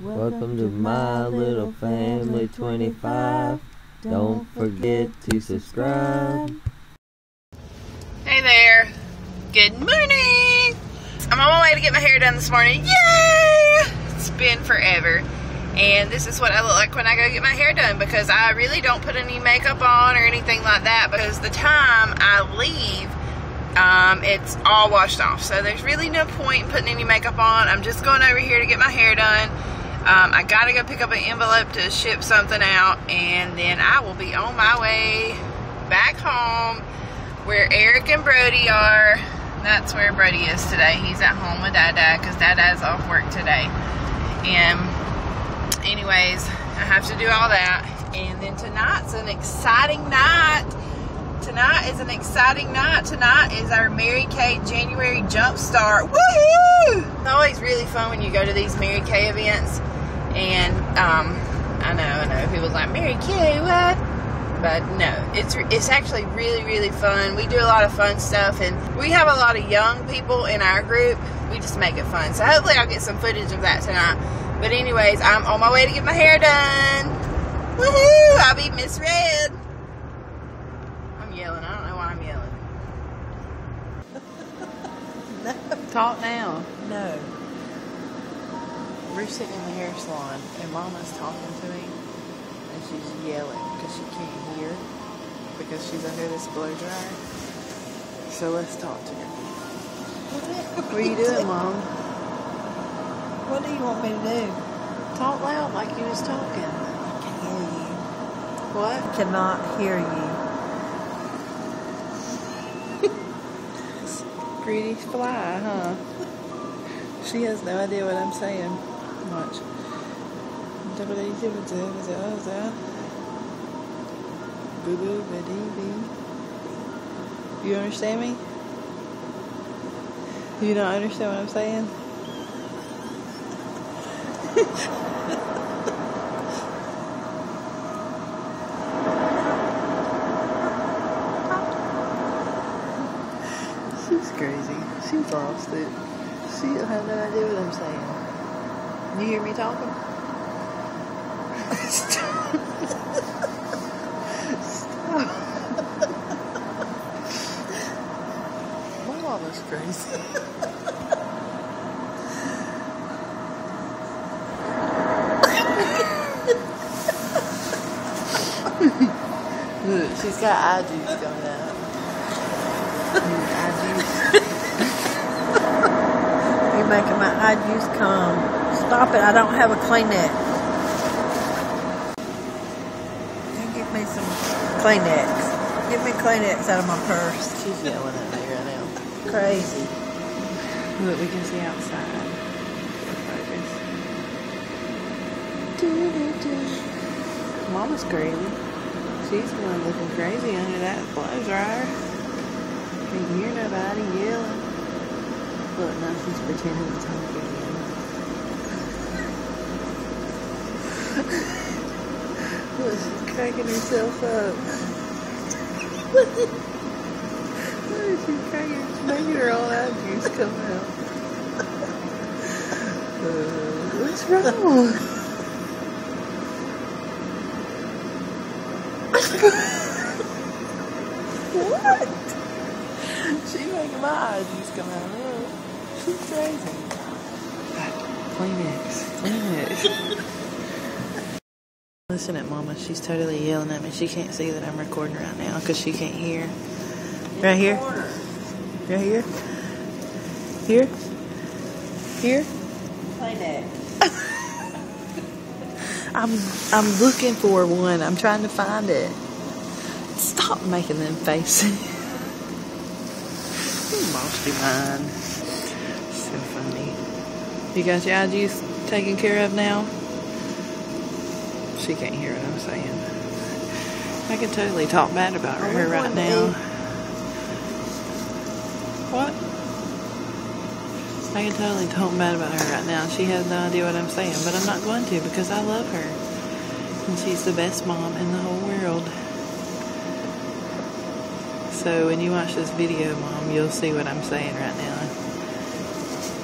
Welcome to my little family 25. Don't forget to subscribe. Hey there. Good morning. I'm on my way to get my hair done this morning. Yay! It's been forever. And this is what I look like when I go get my hair done because I really don't put any makeup on or anything like that because the time I leave, um, it's all washed off. So there's really no point in putting any makeup on. I'm just going over here to get my hair done. Um, I gotta go pick up an envelope to ship something out and then I will be on my way back home where Eric and Brody are. That's where Brody is today. He's at home with Dada because Dada's off work today. And anyways, I have to do all that. And then tonight's an exciting night. Tonight is an exciting night. Tonight is our Mary Kay January Jump Start. Woohoo! It's always really fun when you go to these Mary Kay events. Um, I know, I know, people's like, Mary Kay, what? but no, it's it's actually really really fun. We do a lot of fun stuff, and we have a lot of young people in our group. We just make it fun. So hopefully I'll get some footage of that tonight. But anyways, I'm on my way to get my hair done. Woohoo! I'll be Miss Red. I'm yelling. I don't know why I'm yelling. No, Talk now. no. We're sitting in the hair salon, and Mama's talking to me, and she's yelling because she can't hear because she's under this blow dryer. So let's talk to her. What are you doing, Mom? What do you want me to do? Talk loud like you was talking. I can hear you. What? I cannot hear you. Greedy fly, huh? She has no idea what I'm saying. Watch. Boo boo bee. You understand me? You don't understand what I'm saying? She's crazy. She's lost it. She don't have no idea what I'm saying. You hear me talking? Stop. Stop. My mama's crazy. Look, she's got eye juice coming out. Mm, eye juice. You're making my eye juice come. Stop it. I don't have a Kleenex. You give me some Kleenex. Give me Kleenex out of my purse. She's yelling at me right now. Crazy. Look, we can see outside. Mama's crazy. She's the one looking crazy under that blow dryer. Can't hear nobody yelling. Look, now she's pretending to talk again. Look, she's cracking herself up. She's cracking, she's making her own eye juice come out. Uh, what's wrong? what? She making my eye juice come out. She's crazy. Kleenex. Kleenex. Listen at Mama. She's totally yelling at me. She can't see that I'm recording right now because she can't hear. Right here. Right here. Here. Here. Kleenex. I'm I'm looking for one. I'm trying to find it. Stop making them faces. you lost your mind. So funny. You got your eye juice taken care of now? She can't hear what I'm saying. I can totally talk bad about her right now. What? I can totally talk bad about her right now. She has no idea what I'm saying, but I'm not going to because I love her. And she's the best mom in the whole world. So when you watch this video, Mom, you'll see what I'm saying right now.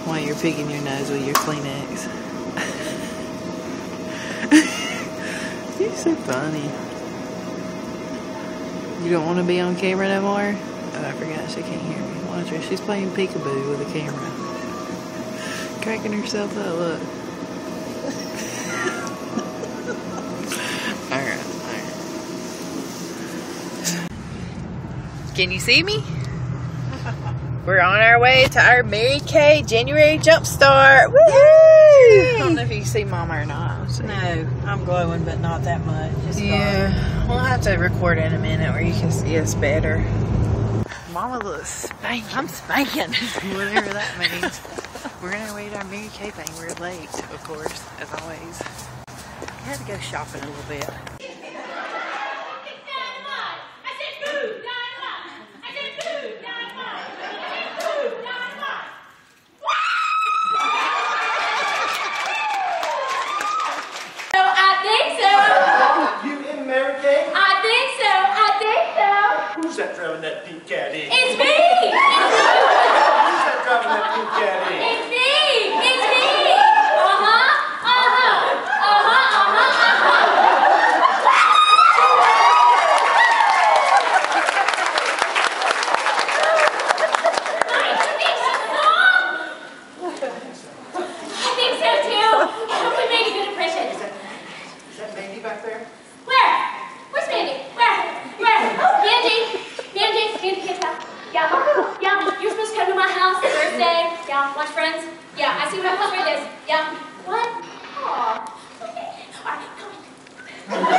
While you're picking your nose with your Kleenex. So funny. You don't want to be on camera no more? Oh, I forgot she can't hear me. Watch her. She's playing peekaboo with the camera. Cracking herself up, look. alright, alright. Can you see me? We're on our way to our Mary Kay January jump start. Woo! I don't know if you see Mama or not. Let's. No, I'm glowing, but not that much. Just Yeah, we'll have to record in a minute where you can see us better. Mama looks spanking. I'm spanking. Whatever that means. We're on our way to our Mary Kay thing. We're late, of course, as always. I had to go shopping a little bit. driving that pink caddy? It's me! Who's that driving that pink caddy? It's me! yeah, yeah, yeah, you're supposed to come to my house Thursday, yeah, lunch friends, yeah, I see what my plus is, yeah, what? Aw, okay, all right, come on.